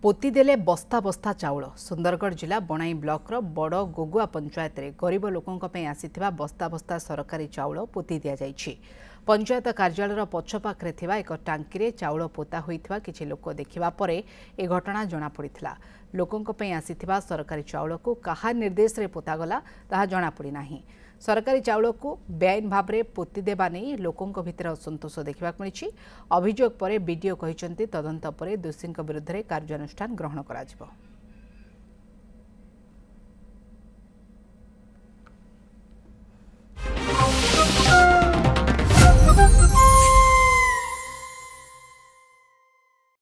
ପୋତିଦେଲେ ବସ୍ତା ବସ୍ତା ଚାଉଳ। ସୁନ୍ଦରଗଡ଼ ଜିଲ୍ଲା ବଣାଇ ବ୍ଲକର ବଡ଼ ଗୋଗୁଆ ପଞ୍ଚାୟତରେ ଗରିବ ଲୋକଙ୍କ ପାଇଁ ଆସିଥିବା ବସ୍ତା ବସ୍ତା ସରକାରୀ ଚାଉଳ ପୋତି ଦିଆଯାଇଛି। ପଞ୍ଚାୟତ କାର୍ଯ୍ୟାଳୟର ପଛ ପାଖରେ ଥିବା ଏକ ଟାଙ୍କିରେ ଚାଉଳ ପୋତା ହୋଇଥିବା କିଛି ଲୋକ ଦେଖିବା ପରେ ଏ ଘଟଣା ଜଣାପଡ଼ିଥିଲା। ଲୋକଙ୍କ ପାଇଁ ଆସିଥିବା ସରକାରୀ ଚାଉଳକୁ କାହା ନିର୍ଦ୍ଦେଶରେ ପୋତାଗଲା ତାହା ଜଣାପଡ଼ିନାହିଁ। ସରକାରୀ ଚାଉଳକୁ ବେଆଇନ ଭାବରେ ପୋତିଦେବା ନେଇ ଲୋକଙ୍କ ଭିତରେ ଅସନ୍ତୋଷ ଦେଖିବାକୁ ମିଳିଛି ଅଭିଯୋଗ ପରେ ବିଡିଓ କହିଛନ୍ତି ତଦନ୍ତ ପରେ ଦୋଷୀଙ୍କ ବିରୁଦ୍ଧରେ କାର୍ଯ୍ୟାନୁଷ୍ଠାନ ଗ୍ରହଣ କରାଯିବ